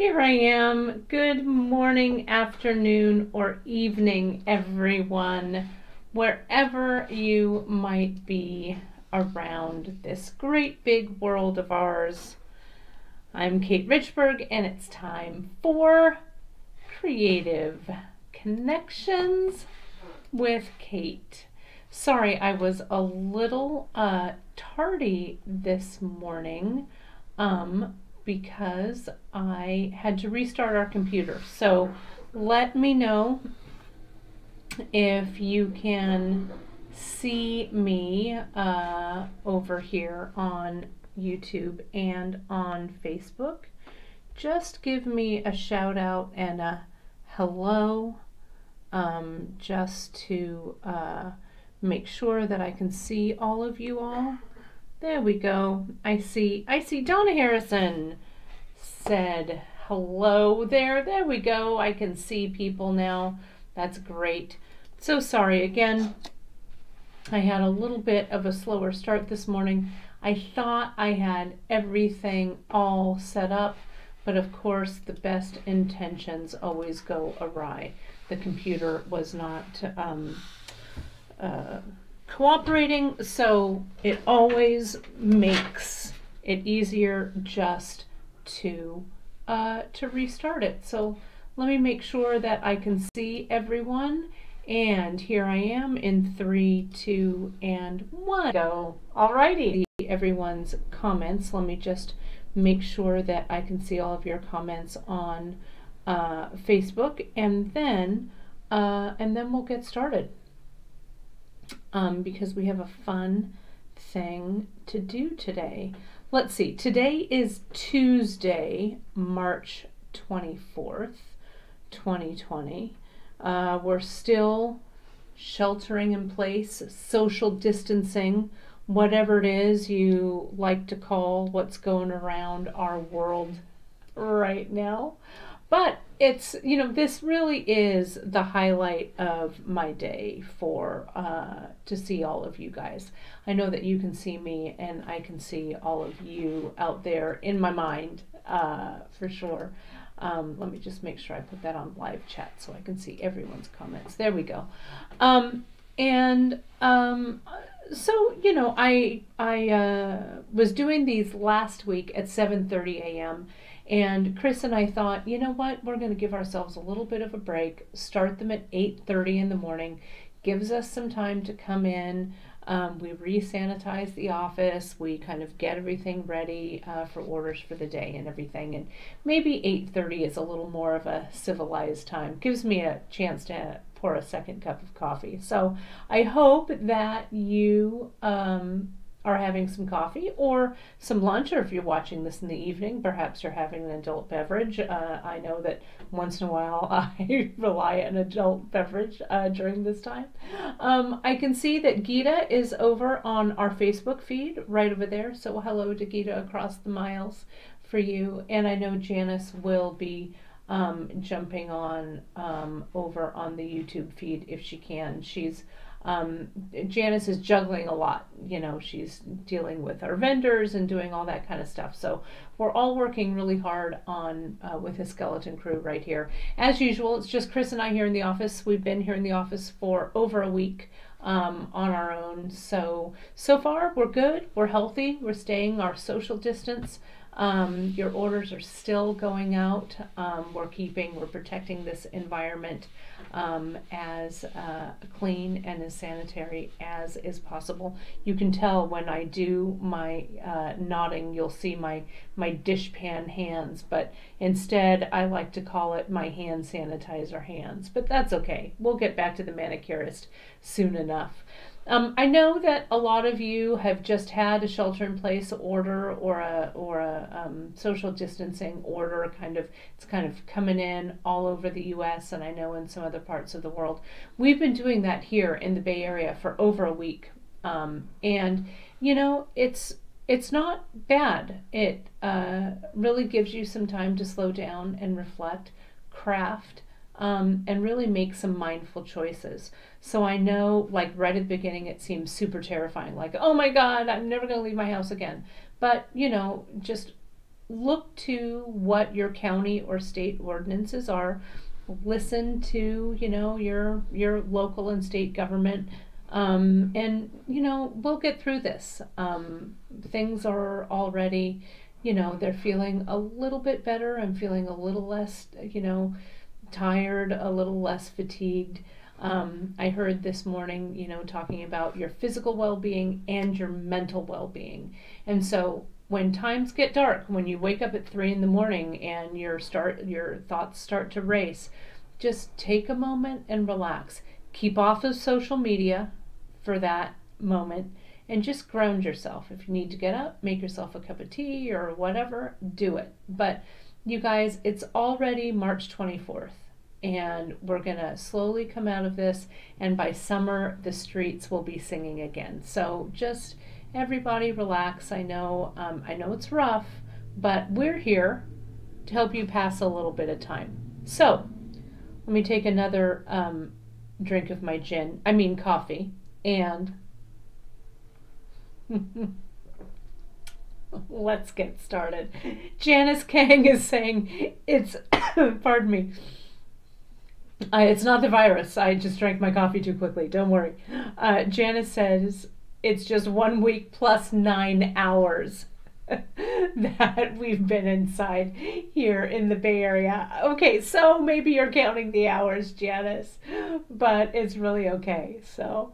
Here I am. Good morning, afternoon, or evening, everyone, wherever you might be around this great big world of ours. I'm Kate Richbourg, and it's time for Creative Connections with Kate. Sorry, I was a little uh, tardy this morning. Um, because I had to restart our computer. So let me know if you can see me uh, over here on YouTube and on Facebook. Just give me a shout out and a hello um, just to uh, make sure that I can see all of you all. There we go. I see. I see Donna Harrison said hello there. There we go. I can see people now. That's great. So sorry again. I had a little bit of a slower start this morning. I thought I had everything all set up, but of course the best intentions always go awry. The computer was not um, uh, cooperating, so it always makes it easier just to uh, to restart it. So let me make sure that I can see everyone. And here I am in three, two, and one. Go. Alrighty. Everyone's comments. Let me just make sure that I can see all of your comments on uh, Facebook, and then uh, and then we'll get started um, because we have a fun thing to do today. Let's see, today is Tuesday, March 24th, 2020. Uh, we're still sheltering in place, social distancing, whatever it is you like to call what's going around our world right now. But it's, you know, this really is the highlight of my day for, uh, to see all of you guys. I know that you can see me and I can see all of you out there in my mind, uh, for sure. Um, let me just make sure I put that on live chat so I can see everyone's comments. There we go. Um, and um, so you know, I I uh, was doing these last week at 7:30 a.m. And Chris and I thought, you know what, we're going to give ourselves a little bit of a break. Start them at 8:30 in the morning. Gives us some time to come in. Um, we re-sanitize the office. We kind of get everything ready uh, for orders for the day and everything. And maybe 8:30 is a little more of a civilized time. Gives me a chance to pour a second cup of coffee. So I hope that you um, are having some coffee or some lunch, or if you're watching this in the evening, perhaps you're having an adult beverage. Uh, I know that once in a while I rely on adult beverage uh, during this time. Um, I can see that Gita is over on our Facebook feed right over there. So hello to Gita across the miles for you. And I know Janice will be um, jumping on um, over on the YouTube feed if she can. She's um, Janice is juggling a lot. You know, she's dealing with our vendors and doing all that kind of stuff. So we're all working really hard on uh, with a skeleton crew right here. As usual, it's just Chris and I here in the office. We've been here in the office for over a week um, on our own. So so far we're good. We're healthy. We're staying our social distance. Um, your orders are still going out. Um, we're keeping, we're protecting this environment um, as uh, clean and as sanitary as is possible. You can tell when I do my uh, nodding, you'll see my, my dishpan hands, but instead I like to call it my hand sanitizer hands. But that's okay. We'll get back to the manicurist soon enough. Um, I know that a lot of you have just had a shelter-in-place order or a or a um, social distancing order. Kind of, it's kind of coming in all over the U.S. and I know in some other parts of the world. We've been doing that here in the Bay Area for over a week, um, and you know it's it's not bad. It uh, really gives you some time to slow down and reflect, craft um, and really make some mindful choices. So I know, like right at the beginning, it seems super terrifying, like, oh my God, I'm never going to leave my house again. But, you know, just look to what your county or state ordinances are. Listen to you know your your local and state government, um, and you know we'll get through this. Um, things are already, you know, they're feeling a little bit better. I'm feeling a little less, you know, tired, a little less fatigued. Um, I heard this morning, you know, talking about your physical well being and your mental well being. And so when times get dark, when you wake up at three in the morning and your start your thoughts start to race, just take a moment and relax. Keep off of social media for that moment and just ground yourself. If you need to get up, make yourself a cup of tea or whatever, do it. But you guys, it's already March 24th and we're going to slowly come out of this and by summer the streets will be singing again. So just everybody relax. I know um, i know it's rough but we're here to help you pass a little bit of time. So let me take another um, drink of my gin i mean coffee and let's get started. Janice kang is saying it's pardon me uh, it's not the virus. I just drank my coffee too quickly. Don't worry. Uh, Janice says it's just one week plus nine hours that we've been inside here in the Bay Area. Okay, so maybe you're counting the hours, Janice, but it's really okay. So,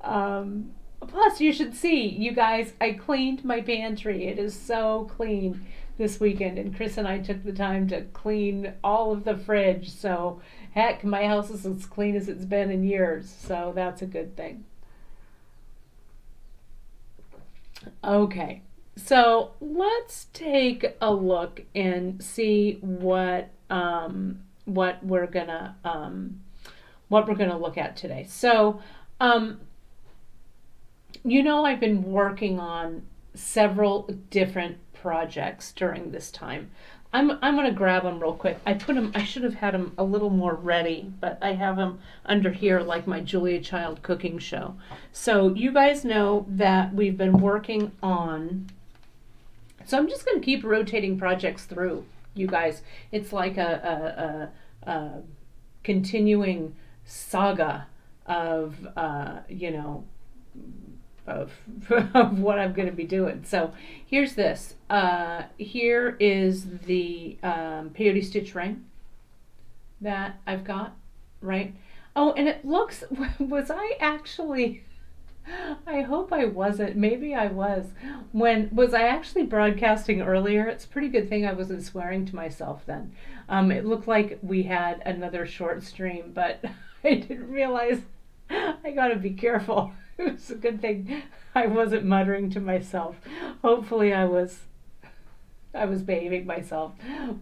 um, plus, you should see, you guys, I cleaned my pantry. It is so clean this weekend, and Chris and I took the time to clean all of the fridge. So, Heck, my house is as clean as it's been in years, so that's a good thing. Okay, so let's take a look and see what um, what we're gonna um, what we're gonna look at today. So, um, you know, I've been working on several different projects during this time. I'm I'm gonna grab them real quick. I put them. I should have had them a little more ready, but I have them under here like my Julia Child cooking show. So you guys know that we've been working on. So I'm just gonna keep rotating projects through. You guys, it's like a a, a, a continuing saga of uh, you know of, of what I'm going to be doing. So here's this. Uh, here is the um, peyote stitch ring that I've got, right? Oh, and it looks, was I actually, I hope I wasn't, maybe I was. When, was I actually broadcasting earlier? It's a pretty good thing I wasn't swearing to myself then. Um, it looked like we had another short stream, but I didn't realize I gotta be careful. it was a good thing I wasn't muttering to myself. Hopefully, I was. I was behaving myself.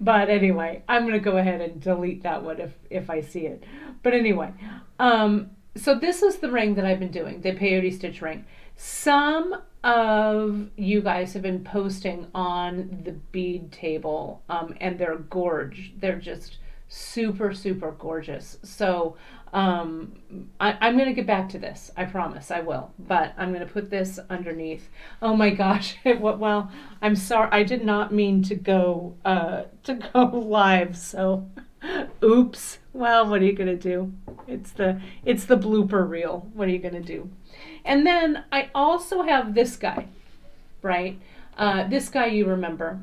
But anyway, I'm going to go ahead and delete that one if, if I see it. But anyway, um, so this is the ring that I've been doing, the peyote stitch ring. Some of you guys have been posting on the bead table, um, and they're gorge. They're just super, super gorgeous. So um, I, I'm going to get back to this. I promise I will. But I'm going to put this underneath. Oh my gosh. What well, I'm sorry. I did not mean to go uh, to go live. So, oops. Well, what are you going to do? It's the it's the blooper reel. What are you going to do? And then I also have this guy, right? Uh, this guy you remember.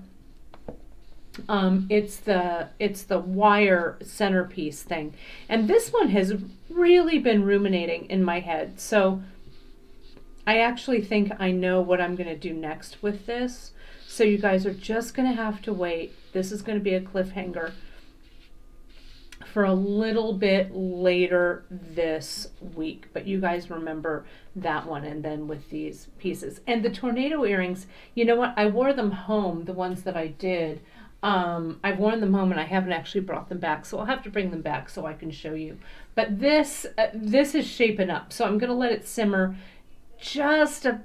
Um, it's the it's the wire centerpiece thing, and this one has really been ruminating in my head. So I actually think I know what I'm going to do next with this. So you guys are just going to have to wait. This is going to be a cliffhanger for a little bit later this week. But you guys remember that one and then with these pieces. And the tornado earrings, you know what? I wore them home, the ones that I did. Um, I've worn them home and I haven't actually brought them back, so I'll have to bring them back so I can show you. But this uh, this is shaping up, so I'm going to let it simmer just a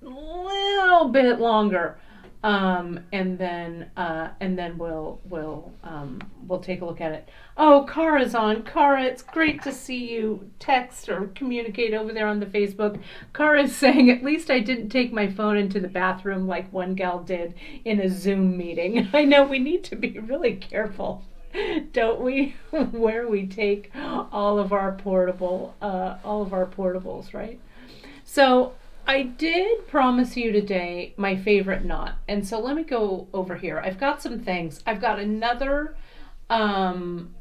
little bit longer. Um, and then uh, and then we'll we'll um, we'll take a look at it. Oh, Kara's on. Kara, it's great to see you text or communicate over there on the Facebook. Kara's saying, at least I didn't take my phone into the bathroom like one gal did in a Zoom meeting. I know we need to be really careful, don't we, where we take all of our portable uh, all of our portables, right? So I did promise you today my favorite knot. And so let me go over here. I've got some things. I've got another um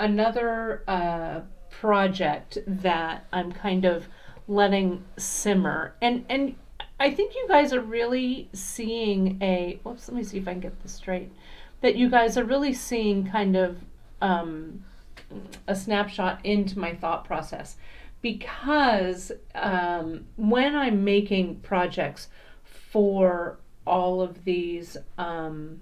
another uh project that I'm kind of letting simmer. And and I think you guys are really seeing a whoops, let me see if I can get this straight. That you guys are really seeing kind of um a snapshot into my thought process because um, when I'm making projects for all of these, um,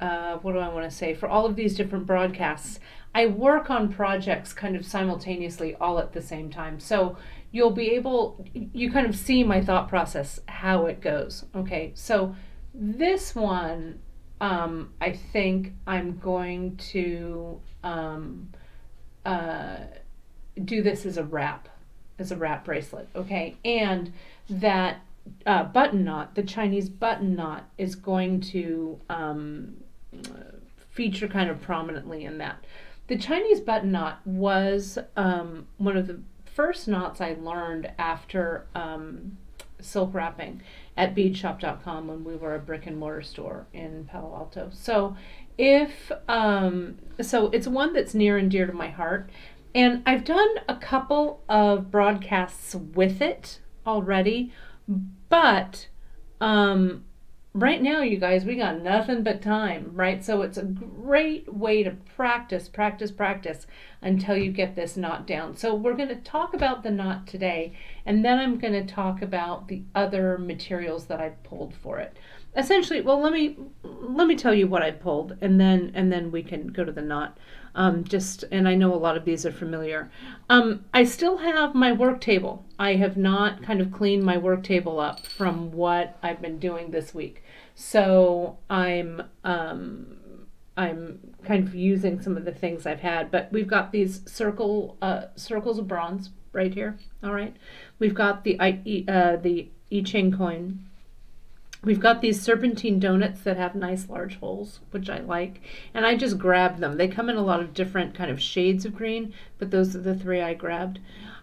uh, what do I want to say, for all of these different broadcasts, I work on projects kind of simultaneously all at the same time. So you'll be able, you kind of see my thought process, how it goes. Okay, so this one, um, I think I'm going to. Um, uh, do this as a wrap, as a wrap bracelet, okay? And that uh, button knot, the Chinese button knot, is going to um, feature kind of prominently in that. The Chinese button knot was um, one of the first knots I learned after um, silk wrapping at beadshop.com when we were a brick and mortar store in Palo Alto. So if um, so it's one that's near and dear to my heart and I've done a couple of broadcasts with it already, but um, right now, you guys, we got nothing but time, right? So it's a great way to practice, practice, practice until you get this knot down. So we're going to talk about the knot today, and then I'm going to talk about the other materials that I pulled for it essentially well let me let me tell you what i pulled and then and then we can go to the knot um, just and i know a lot of these are familiar. Um, i still have my work table. I have not kind of cleaned my work table up from what i've been doing this week. So i'm um, i'm kind of using some of the things i've had but we've got these circle uh, circles of bronze right here all right? We've got the uh, the i ching coin We've got these serpentine donuts that have nice large holes, which I like. And I just grabbed them. They come in a lot of different kind of shades of green, but those are the three I grabbed.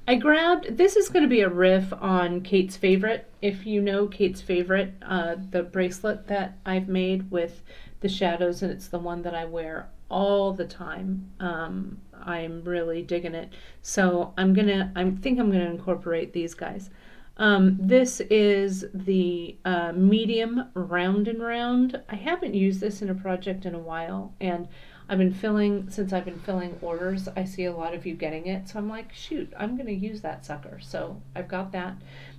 I grabbed, this is going to be a riff on Kate's Favorite. If you know Kate's Favorite, uh, the bracelet that I've made with the shadows, and it's the one that I wear all the time. Um, I'm really digging it. So I'm going to, I think I'm going to incorporate these guys. Um, this is the uh, medium round and round. I haven't used this in a project in a while, and I've been filling, since I've been filling orders, I see a lot of you getting it. So I'm like, shoot, I'm going to use that sucker. So I've got that.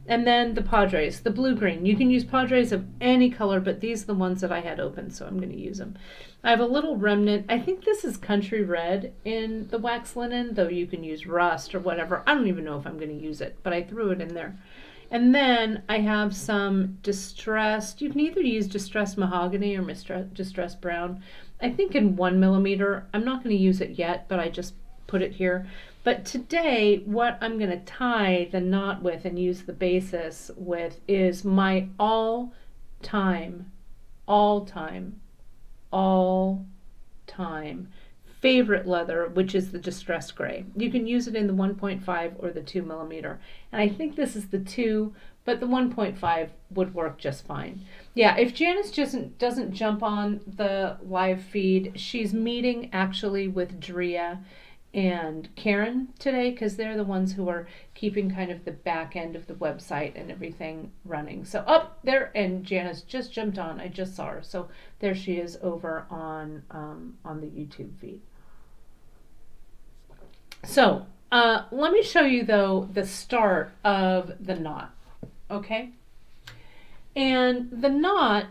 And then the Padres, the blue-green. You can use Padres of any color, but these are the ones that I had open, so I'm going to use them. I have a little remnant. I think this is country red in the wax linen, though you can use rust or whatever. I don't even know if I'm going to use it, but I threw it in there. And then I have some distressed, you can either use distressed mahogany or distressed brown. I think in one millimeter, I'm not going to use it yet, but I just put it here. But today, what I'm going to tie the knot with and use the basis with is my all time, all time, all time favorite leather, which is the distress gray. You can use it in the 1.5 or the 2 millimeter. And I think this is the 2, but the 1.5 would work just fine. Yeah, if Janice doesn't, doesn't jump on the live feed, she's meeting actually with Drea and Karen today because they're the ones who are keeping kind of the back end of the website and everything running. So up there, and Janice just jumped on. I just saw her. So there she is over on um, on the YouTube feed. So uh, let me show you though the start of the knot, okay? And the knot,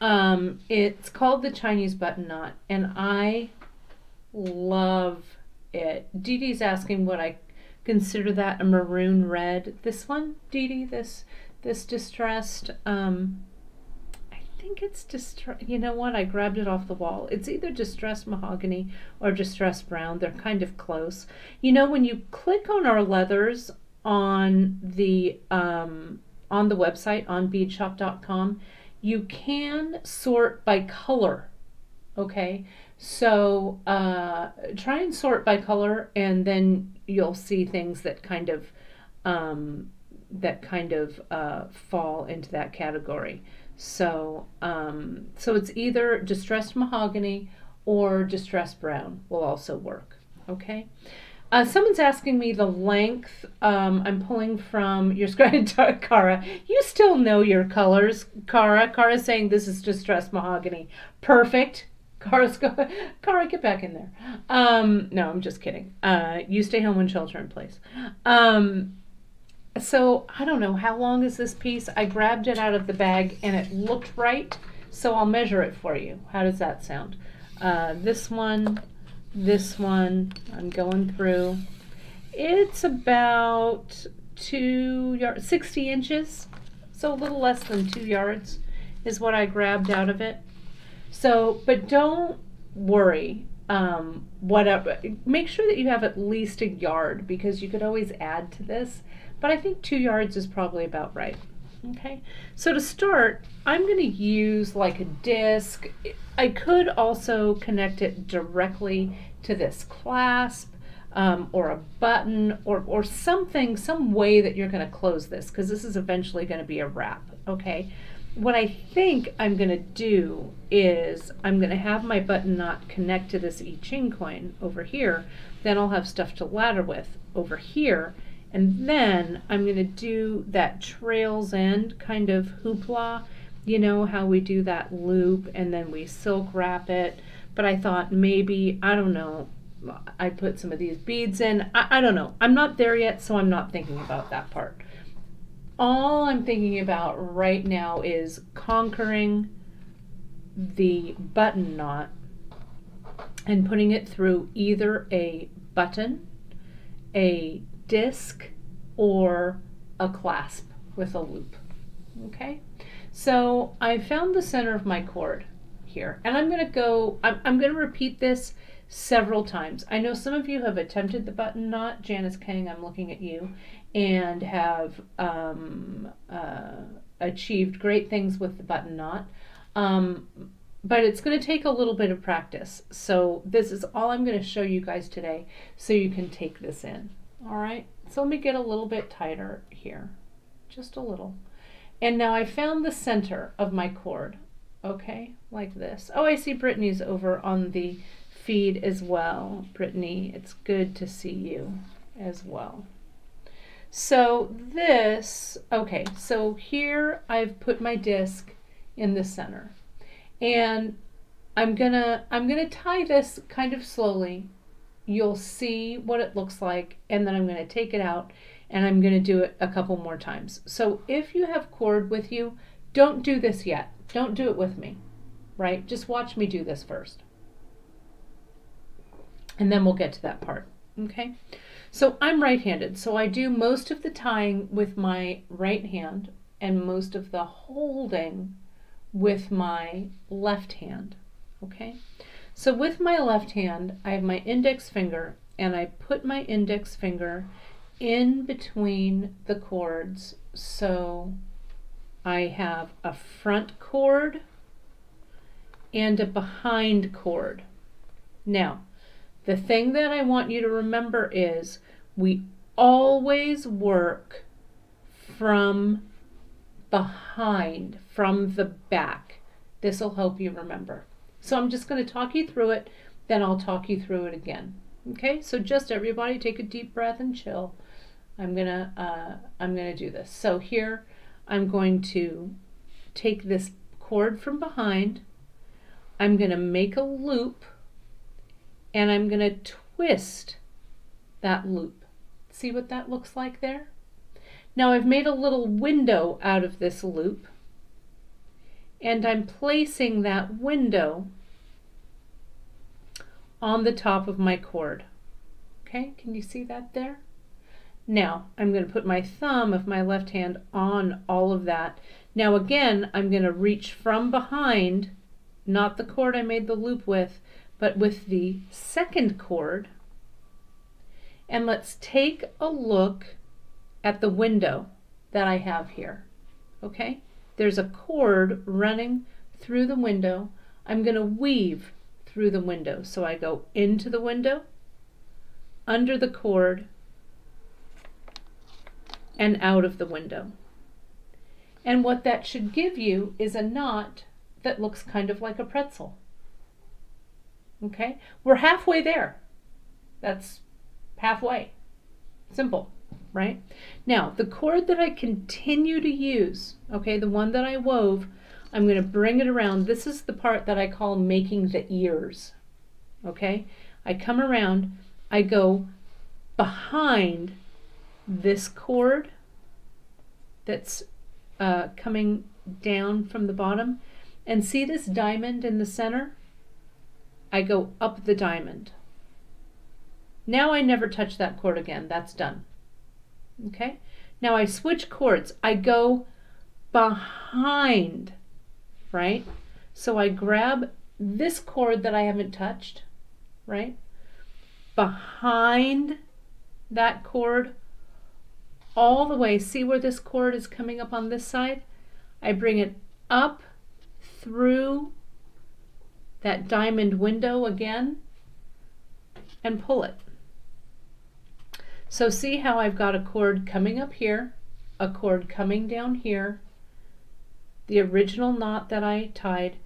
um, it's called the Chinese button knot, and I love it. Dee Dee's asking what I consider that a maroon red. This one, Dee Dee, this this distressed, um, think it's distressed, you know what, I grabbed it off the wall. It's either distressed mahogany or distressed brown. They're kind of close. You know, when you click on our leathers on the, um, on the website on beadshop.com, you can sort by color. Okay, so uh, try and sort by color, and then you'll see things that kind of um, that kind of uh, fall into that category. So um, so it's either distressed mahogany or distressed brown will also work. Okay. Uh, someone's asking me the length. Um, I'm pulling from your screen, Cara. You still know your colors, Cara. Cara's saying this is distressed mahogany. Perfect. Cara's go. Cara, get back in there. Um, no, I'm just kidding. Uh, you stay home and shelter in place. Um, so I don't know how long is this piece. I grabbed it out of the bag and it looked right. So I'll measure it for you. How does that sound? Uh, this one this one I'm going through. It's about two yards, 60 inches, so a little less than two yards is what I grabbed out of it. So, but don't worry. Um, whatever, make sure that you have at least a yard because you could always add to this. But I think two yards is probably about right. Okay, so to start, I'm going to use like a disc. I could also connect it directly to this clasp um, or a button or, or something, some way that you're going to close this because this is eventually going to be a wrap, okay? What I think I'm going to do is I'm going to have my button knot connect to this I Ching coin over here. Then I'll have stuff to ladder with over here and then I'm going to do that trails end kind of hoopla. You know how we do that loop and then we silk wrap it. But I thought maybe, I don't know, I put some of these beads in. I, I don't know. I'm not there yet, so I'm not thinking about that part. All I'm thinking about right now is conquering the button knot and putting it through either a button, a disc or a clasp with a loop. Okay, so I found the center of my cord here and I'm going to go, I'm, I'm going to repeat this several times. I know some of you have attempted the button knot. Janice Kang, I'm looking at you, and have um, uh, achieved great things with the button knot. Um, but it's going to take a little bit of practice. So this is all I'm going to show you guys today so you can take this in. All right, so let me get a little bit tighter here, just a little. And now I found the center of my cord, okay, like this. Oh, I see Brittany's over on the feed as well. Brittany, it's good to see you as well. So this, okay, so here I've put my disc in the center. And I'm gonna, I'm gonna tie this kind of slowly you'll see what it looks like and then I'm going to take it out and I'm going to do it a couple more times. So if you have cord with you, don't do this yet. Don't do it with me, right? Just watch me do this first. And then we'll get to that part, okay? So I'm right-handed, so I do most of the tying with my right hand and most of the holding with my left hand, okay? So with my left hand, I have my index finger and I put my index finger in between the cords. So I have a front cord and a behind cord. Now, the thing that I want you to remember is we always work from behind, from the back. This will help you remember. So I'm just going to talk you through it, then I'll talk you through it again. Okay, so just everybody take a deep breath and chill. I'm gonna uh, I'm gonna do this. So here I'm going to take this cord from behind. I'm gonna make a loop and I'm gonna twist that loop. See what that looks like there? Now I've made a little window out of this loop and I'm placing that window on the top of my cord. Okay, can you see that there? Now I'm going to put my thumb of my left hand on all of that. Now again, I'm going to reach from behind, not the cord I made the loop with, but with the second cord. And let's take a look at the window that I have here. Okay? There's a cord running through the window. I'm going to weave through the window. So I go into the window, under the cord, and out of the window. And what that should give you is a knot that looks kind of like a pretzel. Okay, we're halfway there. That's halfway. Simple, right? Now, the cord that I continue to use, okay, the one that I wove, I'm going to bring it around. This is the part that I call making the ears, okay? I come around, I go behind this cord that's uh, coming down from the bottom and see this diamond in the center? I go up the diamond. Now I never touch that cord again. That's done. Okay? Now I switch cords. I go behind, right? So I grab this cord that I haven't touched, right? Behind that cord all the way. See where this cord is coming up on this side? I bring it up through that diamond window again and pull it. So see how I've got a cord coming up here, a cord coming down here, the original knot that I tied,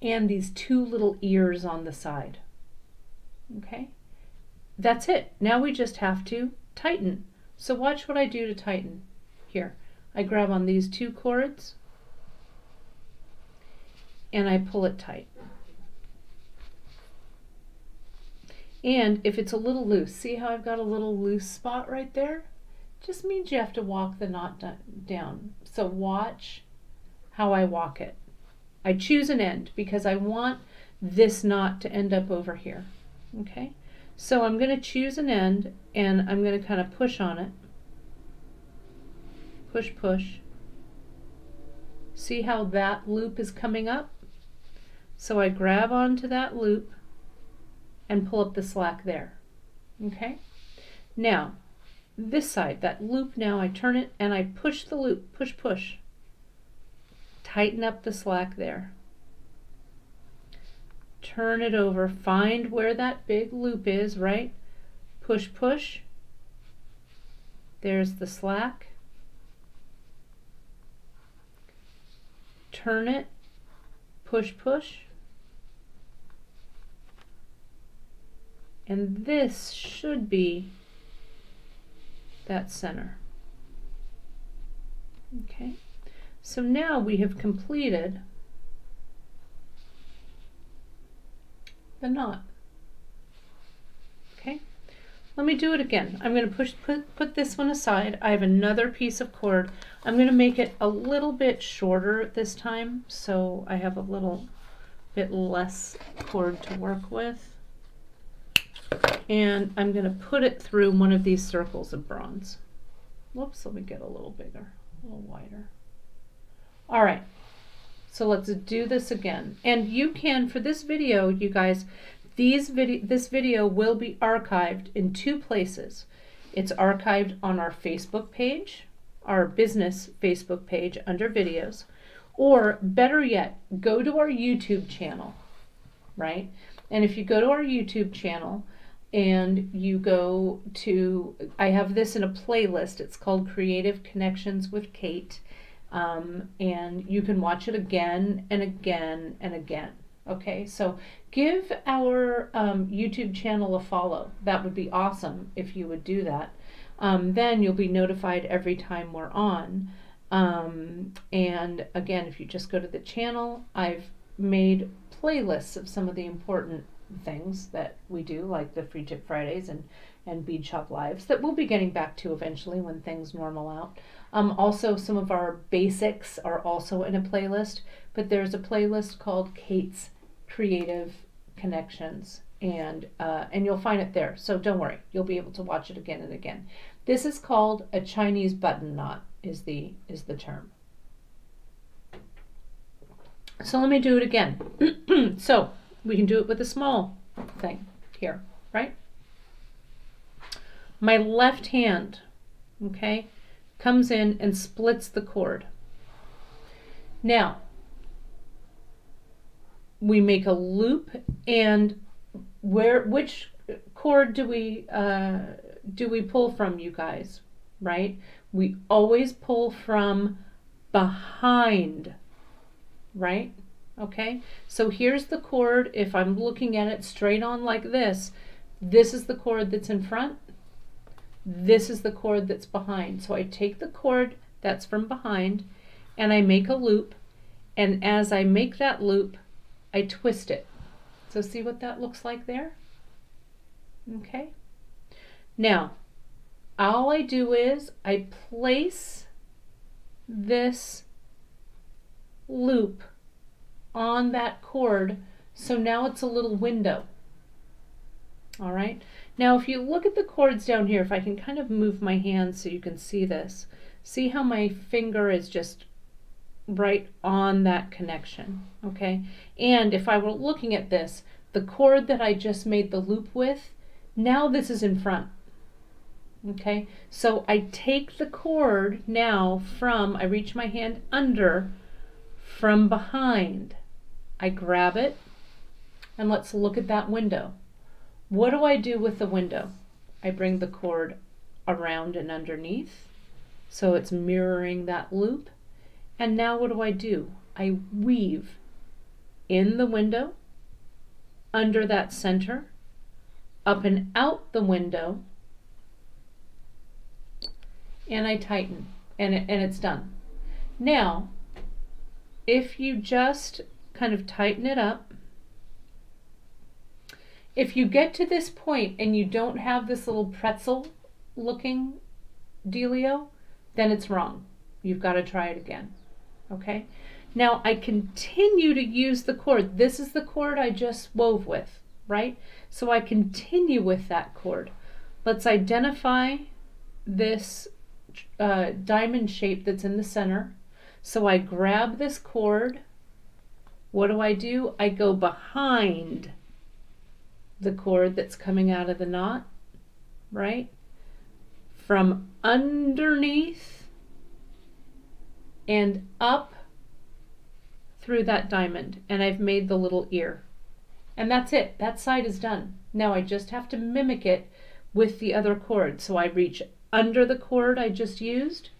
and these two little ears on the side. Okay, that's it. Now we just have to tighten. So watch what I do to tighten. Here, I grab on these two cords and I pull it tight. And if it's a little loose, see how I've got a little loose spot right there? Just means you have to walk the knot down. So watch how I walk it. I choose an end because I want this knot to end up over here. Okay, so I'm going to choose an end and I'm going to kind of push on it. Push, push. See how that loop is coming up? So I grab onto that loop and pull up the slack there. Okay? Now, this side, that loop now, I turn it and I push the loop, push, push. Tighten up the slack there. Turn it over, find where that big loop is, right? Push, push. There's the slack. Turn it, push, push. And this should be that center. Okay, so now we have completed the knot. Okay, let me do it again. I'm going to push put, put this one aside. I have another piece of cord. I'm going to make it a little bit shorter this time so I have a little bit less cord to work with and I'm going to put it through one of these circles of bronze. Whoops, let me get a little bigger, a little wider. All right, so let's do this again. And you can, for this video, you guys, these video, this video will be archived in two places. It's archived on our Facebook page, our business Facebook page under videos, or better yet, go to our YouTube channel, right? And if you go to our YouTube channel, and you go to, I have this in a playlist. It's called Creative Connections with Kate. Um, and you can watch it again and again and again. Okay, so give our um, YouTube channel a follow. That would be awesome if you would do that. Um, then you'll be notified every time we're on. Um, and again, if you just go to the channel, I've made playlists of some of the important things that we do, like the Free Tip Fridays and, and Bead Shop Lives, that we'll be getting back to eventually when things normal out. Um, also, some of our basics are also in a playlist, but there's a playlist called Kate's Creative Connections, and uh, and you'll find it there. So don't worry, you'll be able to watch it again and again. This is called a Chinese button knot is the is the term. So let me do it again. so we can do it with a small thing here, right? My left hand, okay, comes in and splits the cord. Now, we make a loop and where which cord do we uh, do we pull from you guys right we always pull from behind right okay so here's the cord if I'm looking at it straight on like this this is the cord that's in front this is the cord that's behind so I take the cord that's from behind and I make a loop and as I make that loop I twist it. So see what that looks like there? Okay. Now, all I do is I place this loop on that cord so now it's a little window. All right. Now if you look at the cords down here, if I can kind of move my hand so you can see this, see how my finger is just right on that connection, okay? And if I were looking at this, the cord that I just made the loop with, now this is in front, okay? So I take the cord now from, I reach my hand under, from behind. I grab it, and let's look at that window. What do I do with the window? I bring the cord around and underneath, so it's mirroring that loop. And now what do I do? I weave in the window, under that center, up and out the window, and I tighten, and, it, and it's done. Now, if you just kind of tighten it up, if you get to this point and you don't have this little pretzel looking dealio, then it's wrong. You've got to try it again okay? Now I continue to use the cord. This is the cord I just wove with, right? So I continue with that cord. Let's identify this uh, diamond shape that's in the center. So I grab this cord. What do I do? I go behind the cord that's coming out of the knot, right? From underneath and up through that diamond and I've made the little ear. And that's it. That side is done. Now I just have to mimic it with the other cord. So I reach under the cord I just used,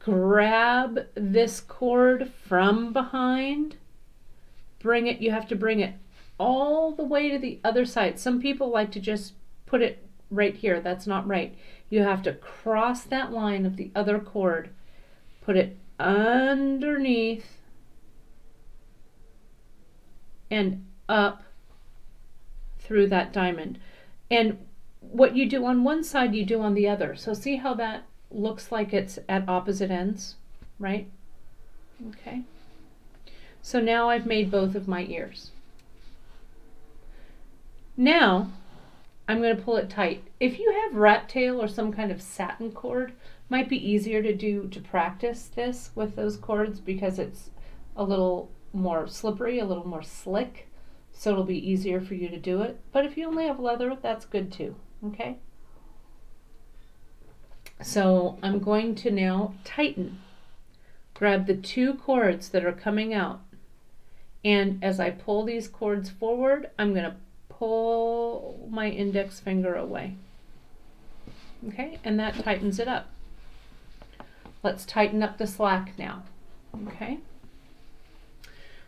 grab this cord from behind, bring it, you have to bring it all the way to the other side. Some people like to just put it right here. That's not right. You have to cross that line of the other cord put it underneath and up through that diamond. And what you do on one side, you do on the other. So see how that looks like it's at opposite ends, right? Okay. So now I've made both of my ears. Now I'm going to pull it tight. If you have rat tail or some kind of satin cord, might be easier to do to practice this with those cords because it's a little more slippery, a little more slick, so it'll be easier for you to do it. But if you only have leather, that's good too, okay? So I'm going to now tighten. Grab the two cords that are coming out. And as I pull these cords forward, I'm going to pull my index finger away. Okay, and that tightens it up. Let's tighten up the slack now. Okay.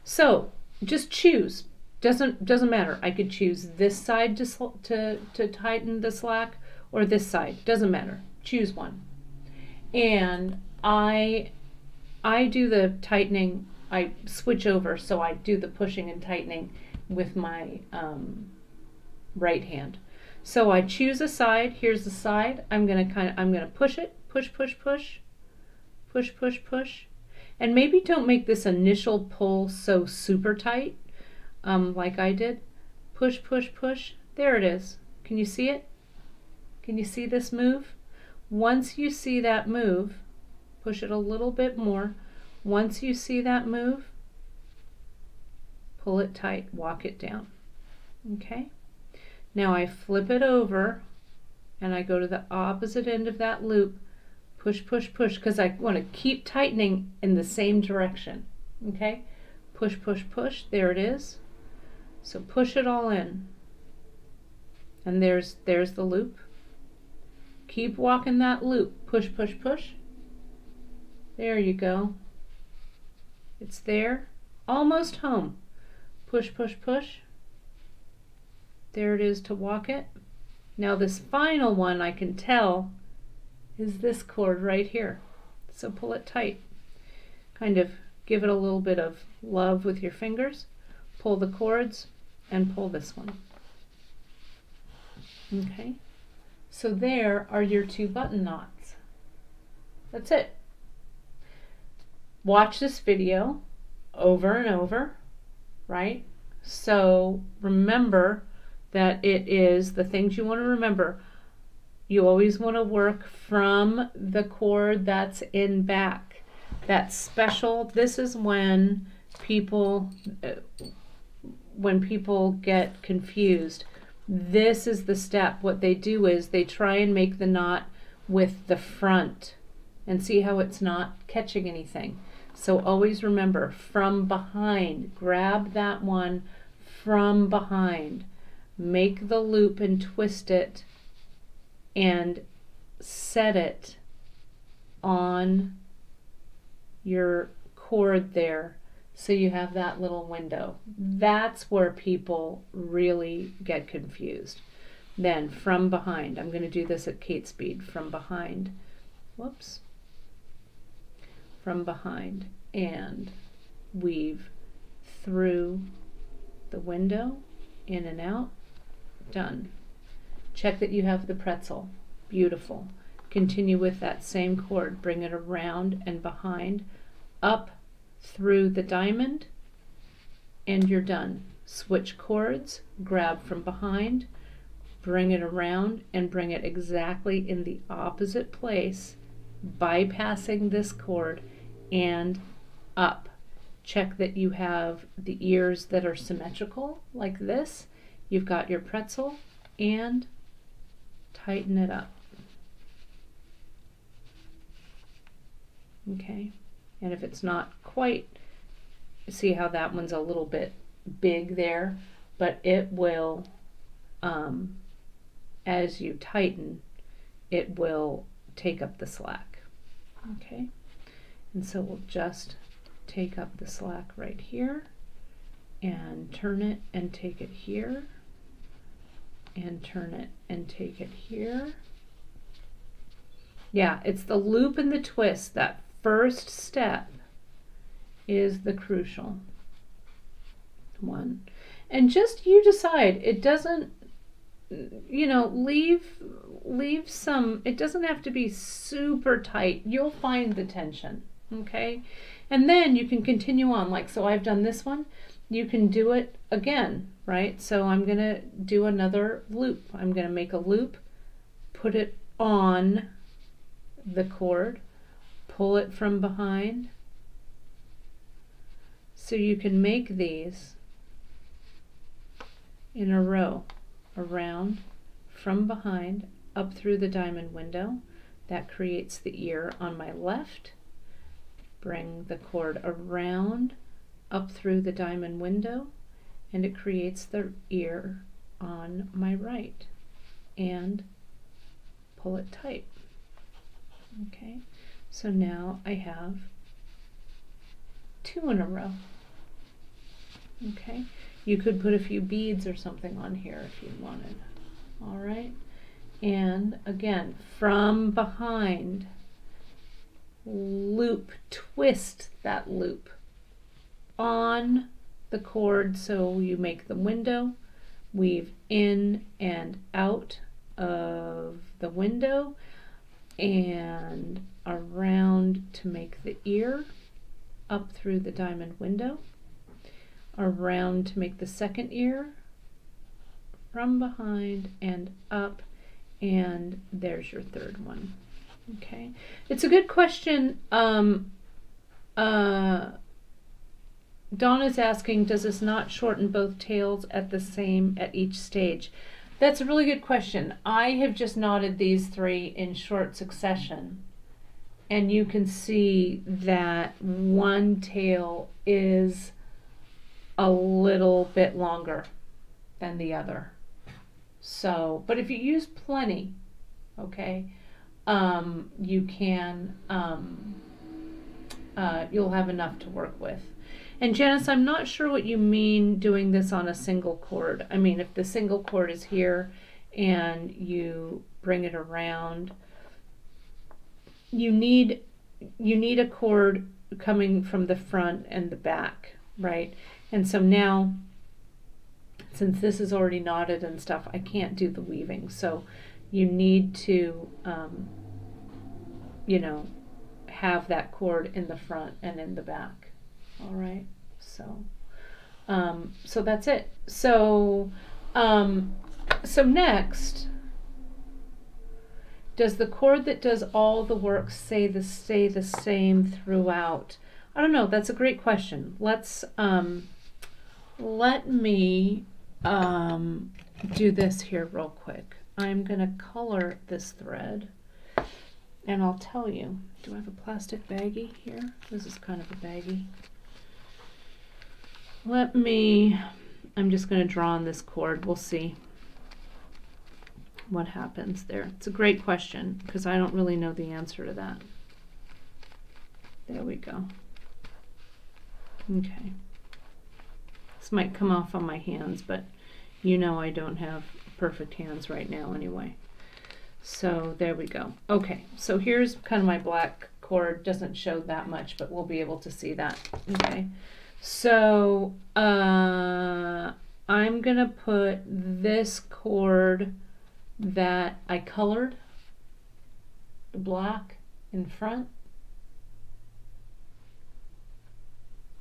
So just choose. Doesn't doesn't matter. I could choose this side to to to tighten the slack or this side. Doesn't matter. Choose one. And I I do the tightening. I switch over, so I do the pushing and tightening with my um, right hand. So I choose a side. Here's the side. I'm gonna kind of I'm gonna push it, push, push, push, push, push, push. And maybe don't make this initial pull so super tight, um, like I did. Push, push, push. There it is. Can you see it? Can you see this move? Once you see that move, push it a little bit more. Once you see that move, pull it tight, walk it down. Okay? Now I flip it over and I go to the opposite end of that loop, push, push, push, because I want to keep tightening in the same direction. Okay? Push, push, push. There it is. So push it all in. And there's there's the loop. Keep walking that loop. Push, push, push. There you go. It's there. Almost home. Push, push, push. There it is to walk it. Now this final one I can tell is this cord right here. So pull it tight. Kind of give it a little bit of love with your fingers. Pull the cords and pull this one. Okay, so there are your two button knots. That's it. Watch this video over and over, right? So remember that it is the things you want to remember. You always want to work from the cord that's in back. That's special. This is when people uh, when people get confused. This is the step. What they do is they try and make the knot with the front and see how it's not catching anything. So always remember from behind, grab that one from behind make the loop and twist it and set it on your cord there so you have that little window. Mm-hmm. That's where people really get confused. Then from behind, I'm going to do this at Kate speed, from behind, whoops, from behind and weave through the window, in and out, Done. Check that you have the pretzel. Beautiful. Continue with that same cord. Bring it around and behind, up through the diamond, and you're done. Switch cords, grab from behind, bring it around, and bring it exactly in the opposite place, bypassing this cord, and up. Check that you have the ears that are symmetrical, like this, You've got your pretzel and tighten it up. Okay, and if it's not quite, see how that one's a little bit big there, but it will, um, as you tighten, it will take up the slack. Okay, and so we'll just take up the slack right here and turn it and take it here and turn it and take it here. Yeah, it's the loop and the twist. That first step is the crucial one. And just you decide. It doesn't you know, leave leave some it doesn't have to be super tight. You'll find the tension, okay? And then you can continue on like so I've done this one. You can do it again right? So I'm going to do another loop. I'm going to make a loop, put it on the cord, pull it from behind. So you can make these in a row around from behind up through the diamond window. That creates the ear on my left. Bring the cord around up through the diamond window and it creates the ear on my right and pull it tight. Okay, so now I have two in a row. Okay, you could put a few beads or something on here if you wanted. All right, and again, from behind, loop, twist that loop on the cord so you make the window, weave in and out of the window and around to make the ear up through the diamond window, around to make the second ear, from behind and up and there's your third one. Okay, it's a good question. Um, uh, Dawn is asking, does this not shorten both tails at the same at each stage? That's a really good question. I have just knotted these three in short succession, and you can see that one tail is a little bit longer than the other. So, but if you use plenty, okay, um, you can, um, uh, you'll have enough to work with. And Janice, I'm not sure what you mean doing this on a single cord. I mean, if the single cord is here and you bring it around, you need you need a cord coming from the front and the back, right? And so now, since this is already knotted and stuff, I can't do the weaving. So you need to, um, you know, have that cord in the front and in the back. All right, so, um, so that's it. So, um, so next, does the cord that does all the work say the stay the same throughout? I don't know. That's a great question. Let's um, let me um, do this here real quick. I'm gonna color this thread, and I'll tell you. Do I have a plastic baggie here? This is kind of a baggie. Let me, I'm just going to draw on this cord. We'll see what happens there. It's a great question because I don't really know the answer to that. There we go. Okay. This might come off on my hands, but you know I don't have perfect hands right now anyway. So there we go. Okay, so here's kind of my black cord. Doesn't show that much, but we'll be able to see that. Okay. So uh, I'm going to put this cord that I colored, the black in front.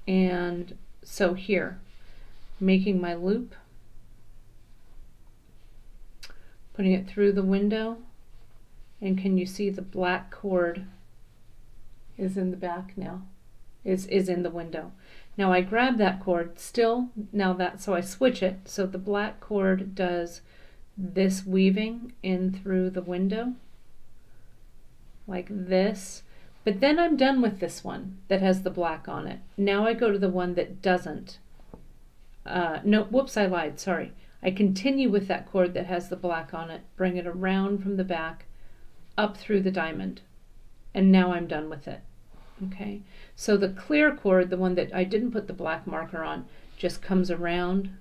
And so here, making my loop, putting it through the window, and can you see the black cord is in the back now, is, is in the window. Now I grab that cord still, now that, so I switch it, so the black cord does this weaving in through the window, like this, but then I'm done with this one that has the black on it. Now I go to the one that doesn't. Uh, no, whoops, I lied, sorry. I continue with that cord that has the black on it, bring it around from the back, up through the diamond, and now I'm done with it. Okay, so the clear cord, the one that I didn't put the black marker on, just comes around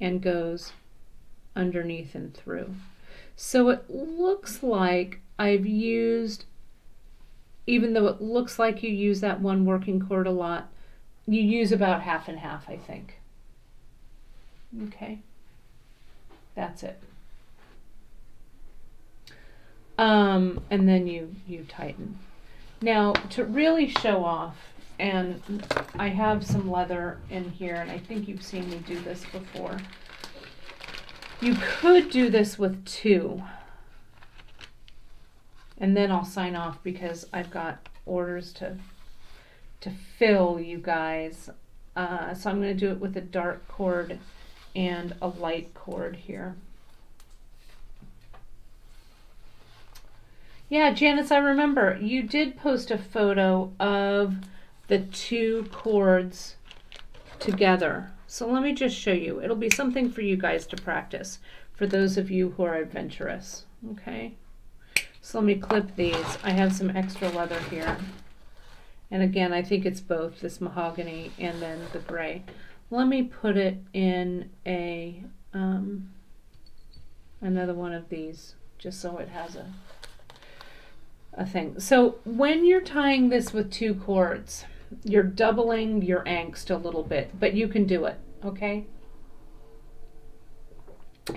and goes underneath and through. So it looks like I've used, even though it looks like you use that one working cord a lot, you use about half and half, I think. Okay, that's it. Um, and then you, you tighten. Now, to really show off, and I have some leather in here, and I think you've seen me do this before. You could do this with two. And then I'll sign off because I've got orders to to fill you guys. Uh, so I'm going to do it with a dark cord and a light cord here. Yeah, Janice, I remember you did post a photo of the two cords together. So let me just show you. It'll be something for you guys to practice for those of you who are adventurous. Okay. So let me clip these. I have some extra leather here. And again, I think it's both this mahogany and then the gray. Let me put it in a um, another one of these just so it has a a thing. So when you're tying this with two cords, you're doubling your angst a little bit, but you can do it, okay?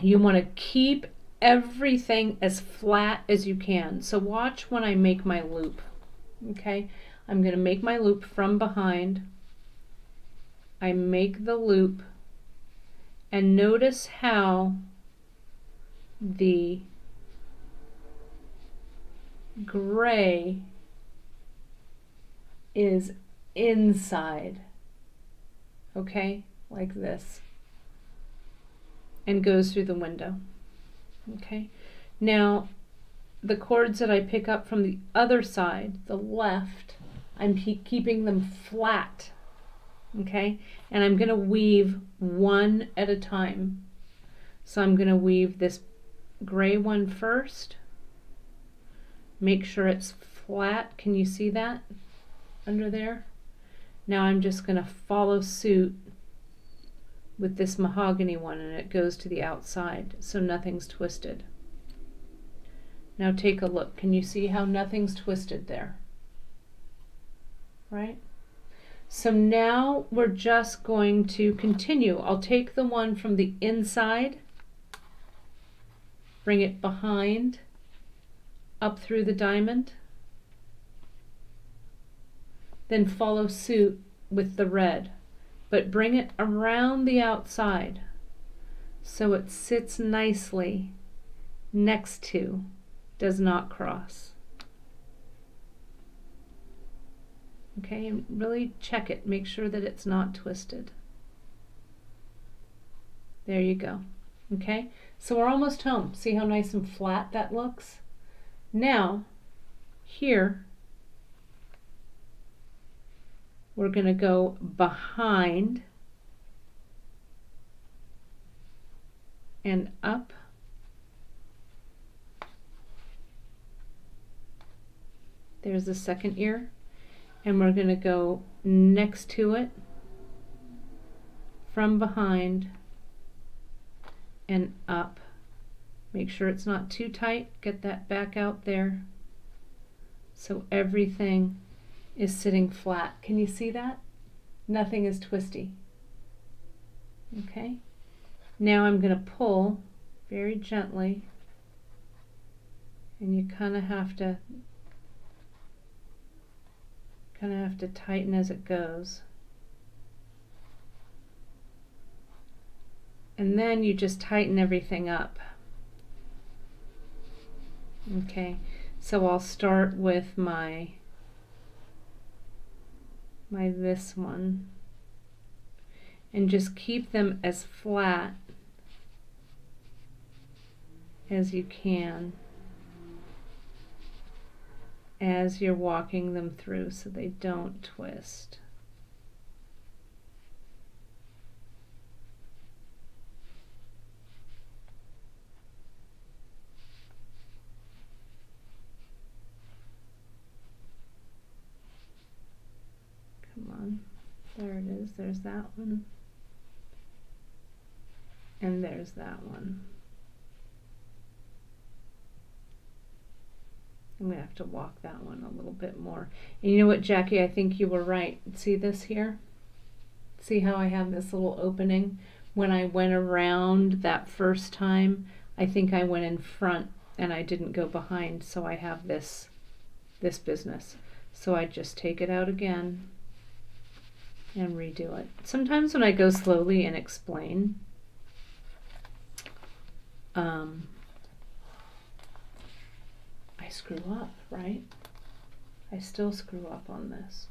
You want to keep everything as flat as you can. So watch when I make my loop, okay? I'm going to make my loop from behind. I make the loop and notice how the gray is inside. Okay, like this. And goes through the window. Okay, now the cords that I pick up from the other side, the left, I'm keeping them flat. Okay, and I'm going to weave one at a time. So I'm going to weave this gray one first. Make sure it's flat. Can you see that under there? Now I'm just going to follow suit with this mahogany one and it goes to the outside so nothing's twisted. Now take a look. Can you see how nothing's twisted there? Right? So now we're just going to continue. I'll take the one from the inside, bring it behind, up through the diamond, then follow suit with the red, but bring it around the outside so it sits nicely next to, does not cross. Okay, really check it, make sure that it's not twisted. There you go. Okay, so we're almost home. See how nice and flat that looks? Now, here, we're going to go behind and up. There's the second ear and we're going to go next to it from behind and up. Make sure it's not too tight get that back out there. So everything is sitting flat. Can you see that? Nothing is twisty. Okay. Now I'm going to pull very gently and you kind of have to kind of have to tighten as it goes. And then you just tighten everything up. Okay, so I'll start with my my this one and just keep them as flat as you can as you're walking them through so they don't twist. There it is. There's that one. And there's that one. I'm going to have to walk that one a little bit more. And you know what, Jackie? I think you were right. See this here? See how I have this little opening? When I went around that first time, I think I went in front and I didn't go behind. So I have this, this business. So I just take it out again and redo it. Sometimes when I go slowly and explain, um, I screw up, right? I still screw up on this.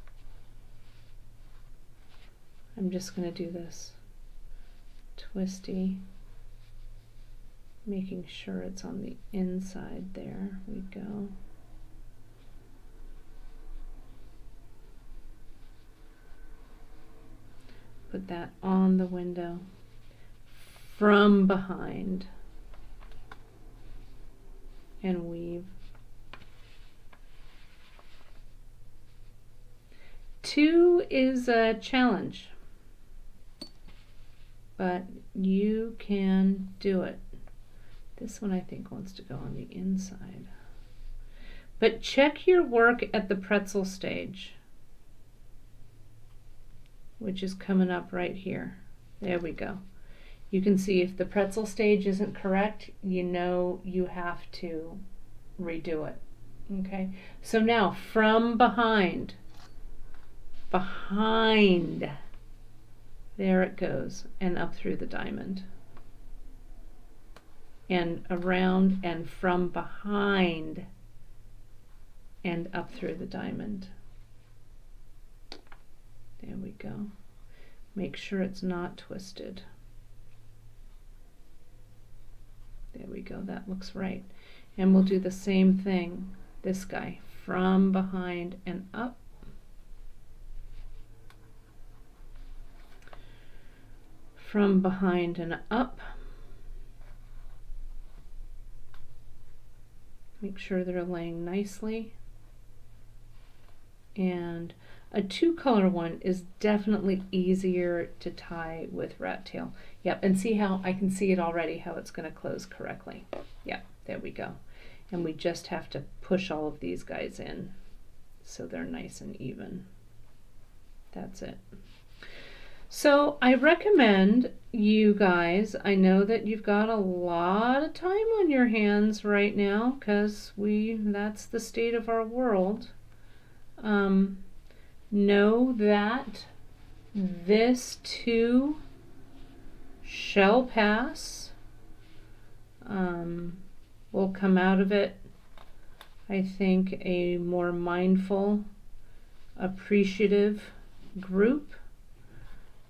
I'm just going to do this twisty, making sure it's on the inside there. We go. Put that on the window from behind and weave. Two is a challenge, but you can do it. This one I think wants to go on the inside. But check your work at the pretzel stage which is coming up right here. There we go. You can see if the pretzel stage isn't correct, you know you have to redo it. Okay, so now from behind, behind, there it goes, and up through the diamond. And around and from behind and up through the diamond. There we go. Make sure it's not twisted. There we go, that looks right. And we'll do the same thing, this guy, from behind and up. From behind and up. Make sure they're laying nicely. And a two color one is definitely easier to tie with rat tail. Yep, and see how I can see it already how it's going to close correctly. Yep, there we go. And we just have to push all of these guys in so they're nice and even. That's it. So I recommend you guys, I know that you've got a lot of time on your hands right now because we that's the state of our world. Um, know that this too shall pass. Um, will come out of it, I think, a more mindful, appreciative group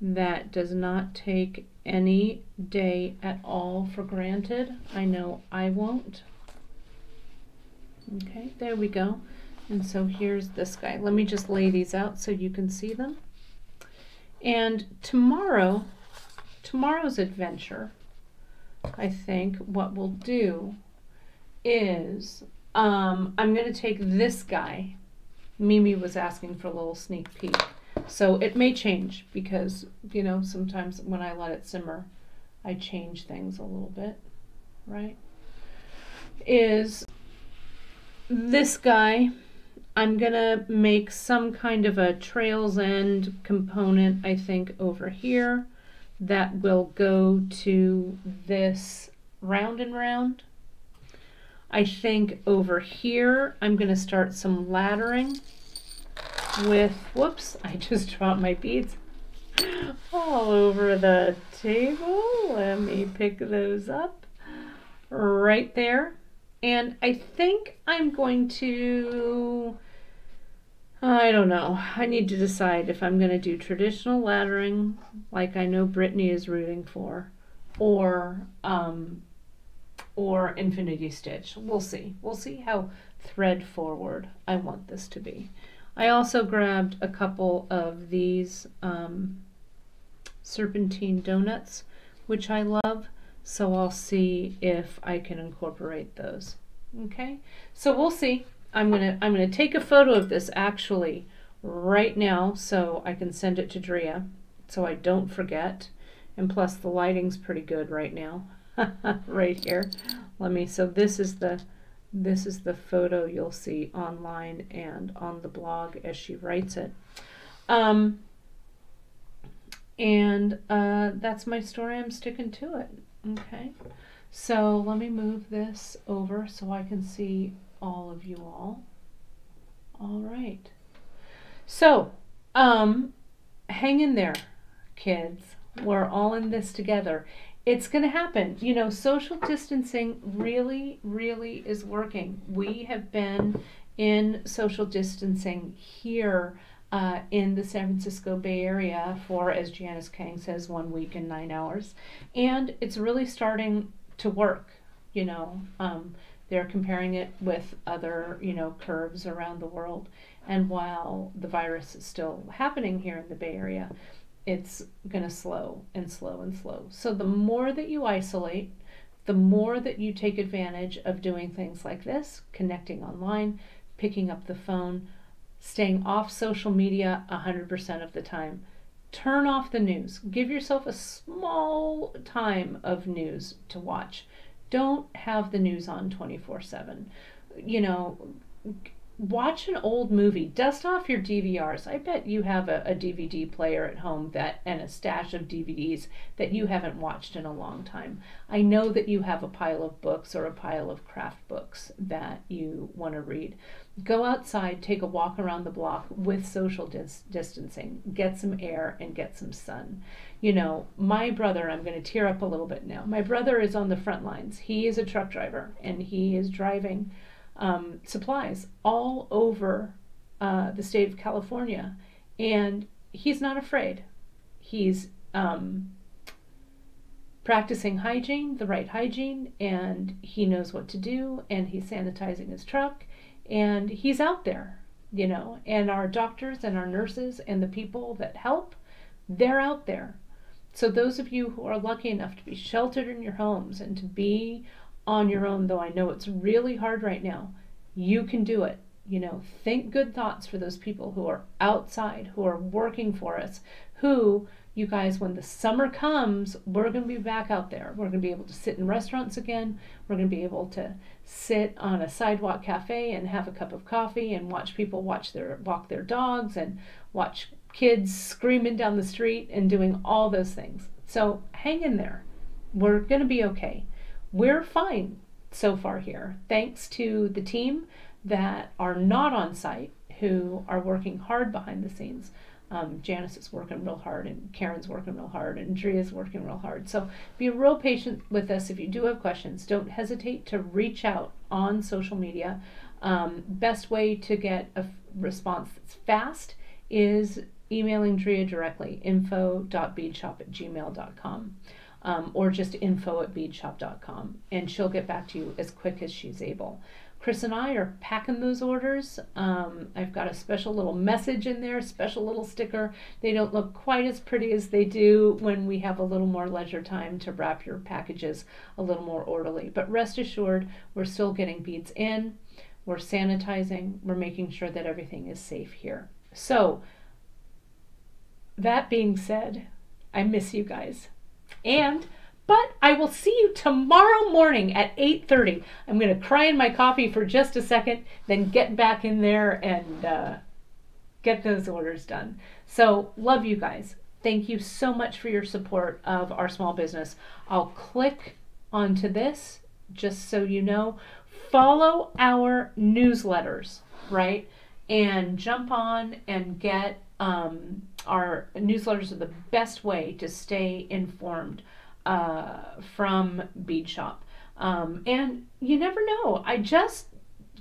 that does not take any day at all for granted. I know I won't. Okay, there we go. And so here's this guy. Let me just lay these out so you can see them. And tomorrow, tomorrow's adventure, I think what we'll do is um, I'm going to take this guy. Mimi was asking for a little sneak peek. So it may change because, you know, sometimes when I let it simmer, I change things a little bit, right? Is this guy, I'm going to make some kind of a trails end component, I think, over here that will go to this round and round. I think over here, I'm going to start some laddering with, whoops, I just dropped my beads all over the table. Let me pick those up right there. And I think I'm going to, I don't know, I need to decide if I'm going to do traditional laddering, like I know Brittany is rooting for, or, um, or infinity stitch. We'll see. We'll see how thread forward I want this to be. I also grabbed a couple of these um, serpentine donuts, which I love, so I'll see if I can incorporate those. Okay, so we'll see. I'm gonna I'm gonna take a photo of this actually right now so I can send it to Drea so I don't forget. And plus the lighting's pretty good right now, right here. Let me, so this is the this is the photo you'll see online and on the blog as she writes it. Um, and uh, that's my story. I'm sticking to it. Okay. So let me move this over so I can see all of you all. All right. So, um, hang in there, kids. We're all in this together it's going to happen. You know, social distancing really, really is working. We have been in social distancing here uh, in the San Francisco Bay Area for, as Janice Kang says, one week and nine hours. And it's really starting to work. You know, um, they're comparing it with other, you know, curves around the world. And while the virus is still happening here in the Bay Area, it's going to slow and slow and slow. So the more that you isolate, the more that you take advantage of doing things like this, connecting online, picking up the phone, staying off social media 100% of the time. Turn off the news. Give yourself a small time of news to watch. Don't have the news on 24 7. You know, watch an old movie. Dust off your dvrs i bet you have a, a, dvd player at home that and a stash of dvds that you haven't watched in a long time. I know that you have a pile of books or a pile of craft books that you want to read. Go outside take a walk around the block with social dis- distancing. Get some air and get some sun. You know my brother i'm going to tear up a little bit now. My brother is on the front lines. He is a truck driver and he is driving um, supplies all over uh, the state of California, and he's not afraid. He's um, practicing hygiene, the right hygiene, and he knows what to do, and he's sanitizing his truck, and he's out there, you know. And our doctors and our nurses and the people that help, they're out there. So, those of you who are lucky enough to be sheltered in your homes and to be on your own, though I know it's really hard right now, you can do it. You know, think good thoughts for those people who are outside, who are working for us, who you guys, when the summer comes, we're going to be back out there. We're going to be able to sit in restaurants again. We're going to be able to sit on a sidewalk cafe and have a cup of coffee and watch people watch their walk their dogs and watch kids screaming down the street and doing all those things. So hang in there. We're going to be okay. We're fine so far here, thanks to the team that are not on site who are working hard behind the scenes um, Janice is working real hard, and Karen's working real hard, and Drea's working real hard. So be real patient with us. If you do have questions, don't hesitate to reach out on social media. Um, best way to get a response that's fast is emailing Drea directly, info.beadshop at gmail.com. Um, or just info at beadshop.com, and she'll get back to you as quick as she's able. Chris and I are packing those orders. Um, I've got a special little message in there, special little sticker. They don't look quite as pretty as they do when we have a little more leisure time to wrap your packages a little more orderly. But rest assured, we're still getting beads in, we're sanitizing, we're making sure that everything is safe here. So, that being said, I miss you guys. And but I will see you tomorrow morning at 8:30. I'm going to cry in my coffee for just a second, then get back in there and uh, get those orders done. So love you guys. Thank you so much for your support of our small business. I'll click onto this just so you know. Follow our newsletters, right? And jump on and get um, our newsletters are the best way to stay informed uh, from Bead Shop. Um, and you never know. I just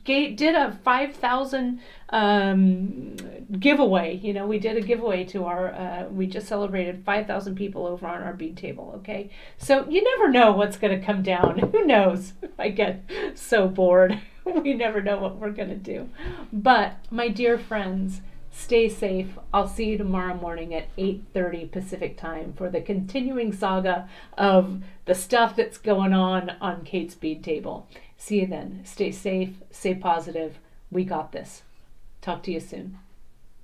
gave, did a 5,000 um, giveaway. You know, we did a giveaway to our, uh, we just celebrated 5,000 people over on our bead table, okay? So you never know what's going to come down. Who knows? I get so bored. we never know what we're going to do. But, my dear friends, Stay safe. I'll see you tomorrow morning at 8:30 Pacific time for the continuing saga of the stuff that's going on on Kate's bead table. See you then. Stay safe, stay positive. We got this. Talk to you soon.